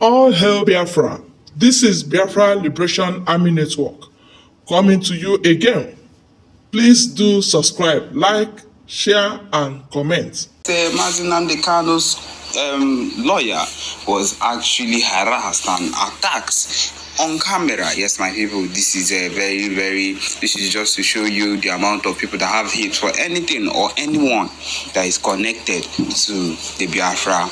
All hail Biafra. This is Biafra Liberation Army Network coming to you again. Please do subscribe, like, share, and comment. Uh, Mazi Nnamdi Kanu's um, lawyer was actually harassed and attacked on camera. Yes, my people, this is a very, very, this is just to show you the amount of people that have hate for anything or anyone that is connected to the Biafra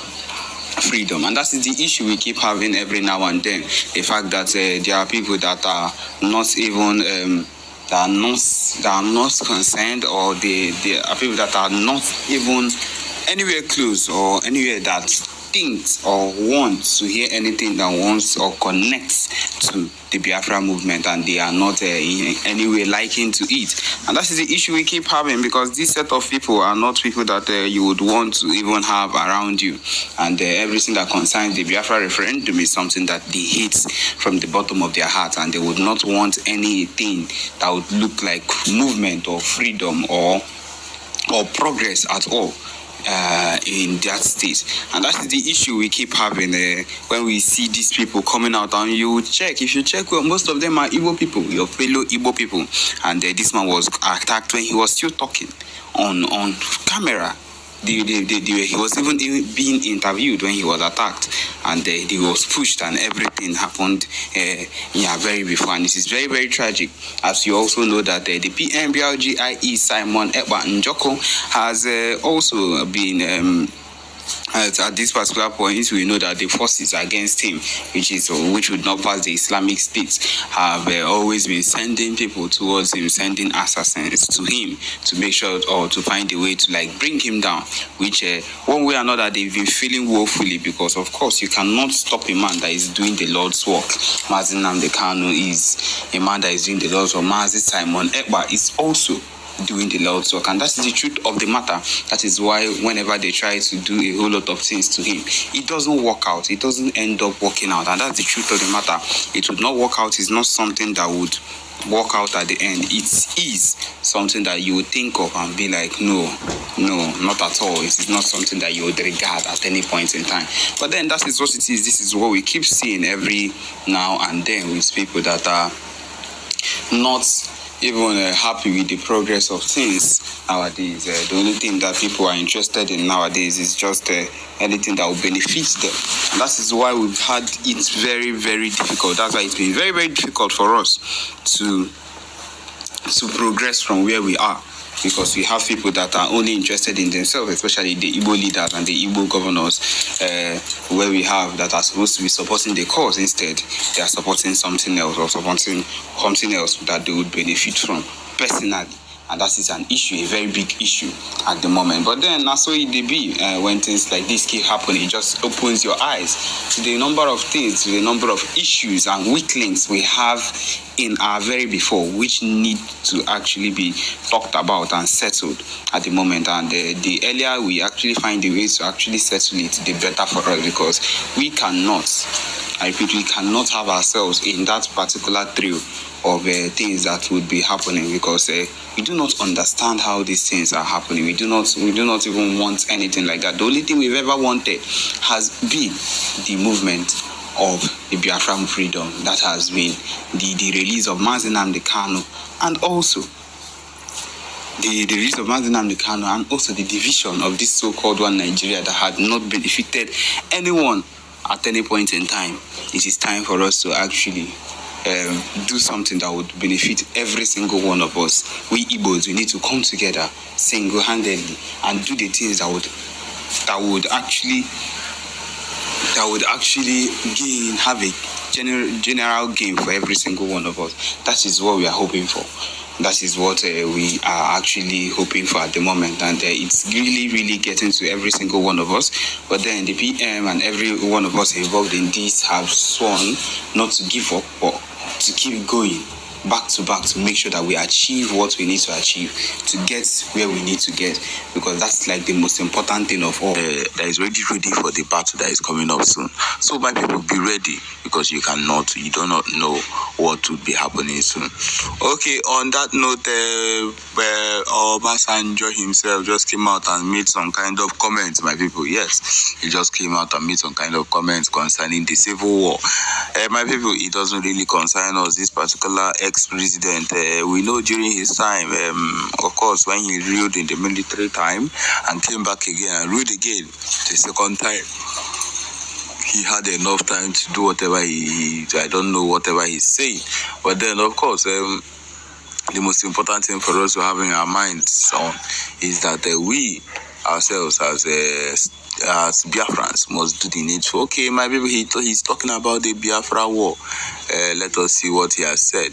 freedom. And that is the issue we keep having every now and then. The fact that uh, there are people that are not even um, that are not that are not concerned or they, they are people that are not even anywhere close or anywhere that thinks or wants to hear anything that wants or connects to the Biafra movement and they are not uh, in any way liking to it. And that is the issue we keep having because this set of people are not people that uh, you would want to even have around you. And uh, everything that concerns the Biafra referendum is something that they hate from the bottom of their heart and they would not want anything that would look like movement or freedom or or progress at all uh, in that state. And that is the issue we keep having uh, when we see these people coming out. And you check, if you check, well, most of them are Igbo people, your fellow Igbo people. And uh, this man was attacked when he was still talking on, on camera. The, the, the, the, he was even being interviewed when he was attacked and uh, he was pushed and everything happened uh, yeah very before. And this is very very tragic. As you also know that uh, the PMBLGIE Simon Ekpa Njoko has uh, also been um, at, at, this particular point, we know that the forces against him, which is which would not pass the Islamic State, have uh, always been sending people towards him, sending assassins to him to make sure or to find a way to like bring him down. Which uh, one way or another they've been feeling woefully because of course you cannot stop a man that is doing the Lord's work. Mazin Namdekano is a man that is doing the Lord's work. Mazi Simon Ekba is also doing the Lord's work. And that's the truth of the matter. That is why whenever they try to do a whole lot of things to him, it doesn't work out. It doesn't end up working out. And that's the truth of the matter. It would not work out. It's not something that would work out at the end. It is something that you would think of and be like, no, no, not at all. It is not something that you would regard at any point in time. But then that is what it is. This is what we keep seeing every now and then with people that are not even uh, happy with the progress of things nowadays. Uh, the only thing that people are interested in nowadays is just uh, anything that will benefit them. And that is why we've had it very, very difficult. That's why it's been very, very difficult for us to to progress from where we are because we have people that are only interested in themselves, especially the Igbo leaders and the Igbo governors, uh, where we have that are supposed to be supporting the cause. Instead, they are supporting something else or supporting something else that they would benefit from personally. And that is an issue, a very big issue at the moment. But then, that's what it be uh, when things like this keep happening. It just opens your eyes to the number of things, to the number of issues and weak links we have in our very before, which need to actually be talked about and settled at the moment. And uh, the earlier we actually find the ways to actually settle it, the better for us because we cannot, I we cannot have ourselves in that particular trio of uh, things that would be happening because uh, we do not understand how these things are happening. We do not we do not even want anything like that. The only thing we've ever wanted has been the movement of the Biafran freedom. That has been the, the release of Mazi Nnamdi Kanu and also the, the release of Mazi Nnamdi Kanu and also the division of this so-called one Nigeria that had not benefited anyone at any point in time. It is time for us to actually um, do something that would benefit every single one of us. We Igbos, we need to come together single-handedly and do the things that would that would actually that would actually gain have a general general gain for every single one of us. That is what we are hoping for. That is what uh, we are actually hoping for at the moment, and uh, it's really, really getting to every single one of us. But then the PM and every one of us involved in this have sworn not to give up, but to keep going back to back to make sure that we achieve what we need to achieve to get where we need to get because that's like the most important thing of all. uh, that is ready ready for the battle that is coming up soon. So my people be ready because you cannot you do not know what will be happening soon. Okay, on that note, uh, uh, Obasanjo himself just came out and made some kind of comments, my people. Yes, he just came out and made some kind of comments concerning the civil war. Uh, my people, it doesn't really concern us. This particular ex-president, uh, we know during his time, um, of course, when he ruled in the military time and came back again and ruled again the second time he had enough time to do whatever he, I don't know whatever he's saying. But then, of course, um, the most important thing for us to have in our minds on is that uh, we ourselves as uh, as Biafrans must do the needful. Okay, my people, he, he's talking about the Biafra war. Uh, let us see what he has said.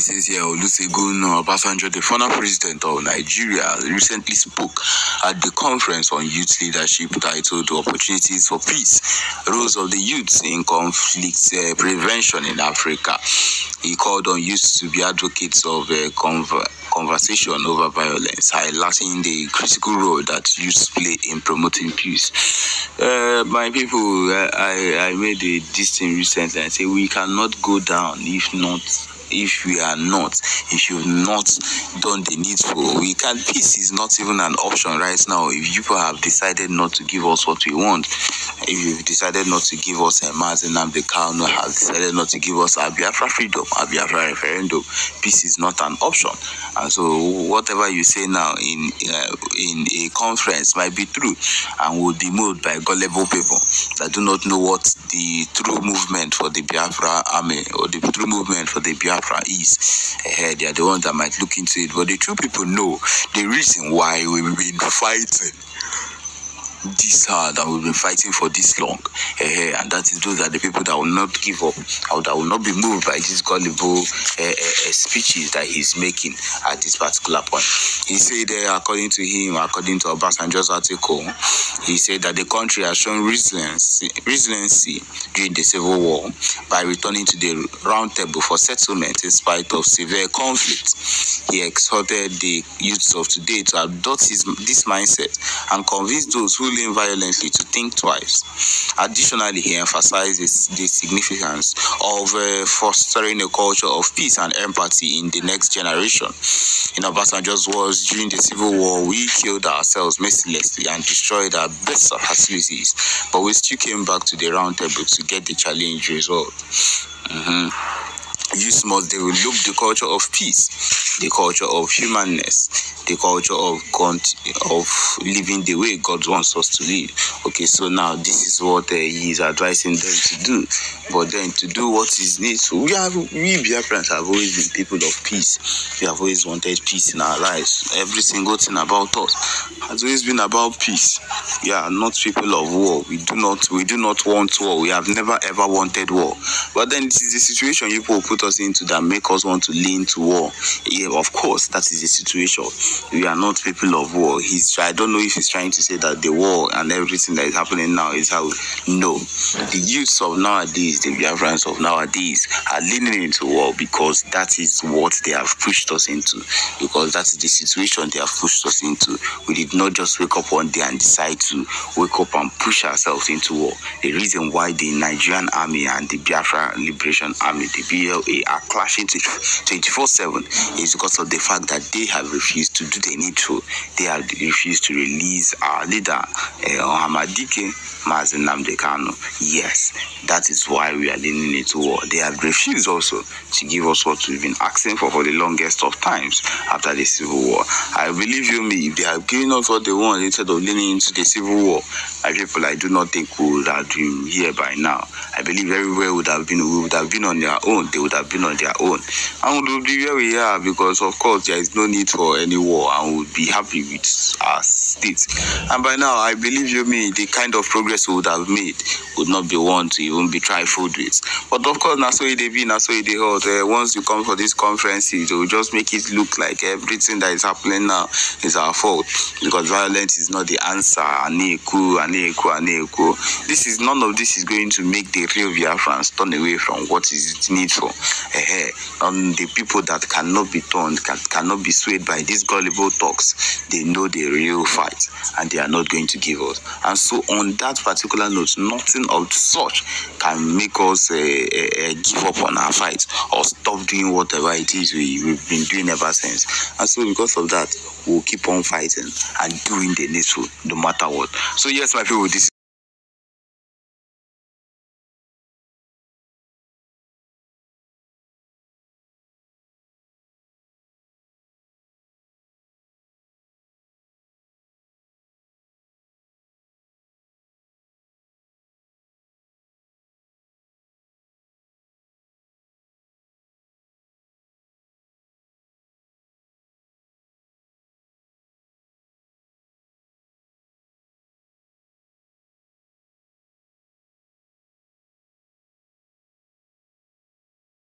He says here, Olusegun Obasanjo, the former president of Nigeria, recently spoke at the conference on youth leadership titled Opportunities for Peace, Roles of the Youth in Conflict uh, Prevention in Africa. He called on youth to be advocates of uh, conver- conversation over violence, highlighting the critical role that youth play in promoting peace. Uh, my people, uh, I, I made a thing recently and say we cannot go down if not if we are not, if you've not done the needful, we can. Peace is not even an option right now. If you have decided not to give us what we want, if you've decided not to give us a Mazi Nnamdi Kanu has decided not to give us a Biafra freedom, a Biafra referendum, peace is not an option. And so, whatever you say now in uh, in a conference might be true and will be moved by gullible people that do not know what the true movement for the Biafra army or the true movement for the Biafra is. Uh, they are the ones that might look into it, but the true people know the reason why we've been fighting this hard and we've been fighting for this long. Uh, and that is those are the people that will not give up or that will not be moved by these gullible uh, uh, speeches that he's making at this particular point. He said, uh, according to him, according to Obasanjo's article, he said that the country has shown resiliency, resiliency during the civil war by returning to the round table for settlement in spite of severe conflict. He exhorted the youths of today to adopt his, this mindset and convince those who ruling violently to think twice. Additionally, he emphasizes the significance of uh, fostering a culture of peace and empathy in the next generation. In Obasanjo's words, during the Civil War, we killed ourselves mercilessly and destroyed our best facilities, but we still came back to the round table to get the challenge resolved. Mhm. Youth must develop the culture of peace, the culture of humanness, the culture of con- of living the way God wants us to live. Okay, so now this is what uh, he is advising them to do. But then to do what is needful, we have we Biafrans have always been people of peace. We have always wanted peace in our lives. Every single thing about us has always been about peace. We are not people of war. We do not we do not want war. We have never ever wanted war. But then this is the situation you people put us into that make us want to lean to war. Yeah, of course, that is the situation. We are not people of war. He's I don't know if he's trying to say that the war and everything that is happening now is how no. The youths of nowadays, the Biafrans of nowadays are leaning into war because that is what they have pushed us into. Because that is the situation they have pushed us into. We did not just wake up one day and decide to wake up and push ourselves into war. The reason why the Nigerian army and the Biafra Liberation Army, the BLA, are clashing 24 7 is because of the fact that they have refused to do the needful. They have refused to release our leader, uh, Hamadike Mazi Nnamdi Yes, that is why we are leaning into war. They have refused also to give us what we've been asking for for the longest of times after the civil war. I believe you me, if they have given us what they want instead of leaning into the civil war, my people, I do not think we would have been here by now. I believe everywhere would have been we would have been on their own. They would have been on their own, and we would be where we are because, of course, there is no need for any war, and we would be happy with us state. And by now, I believe you me, the kind of progress we would have made would not be one to even be trifled with. But of course, now so it be, now so it hold. Uh, once you come for this conference, it will just make it look like everything that is happening now is our fault because violence is not the answer. Aneku, aneku, aneku. This is none of this is going to make the real Biafrans turn away from what is needful. Um, the people that cannot be turned, can, cannot be swayed by these gullible talks, they know the real fight and they are not going to give us. And so, on that particular note, nothing of such can make us uh, uh, give up on our fight or stop doing whatever it is we, we've been doing ever since. And so, because of that, we'll keep on fighting and doing the needful no matter what. So, yes, my people, this is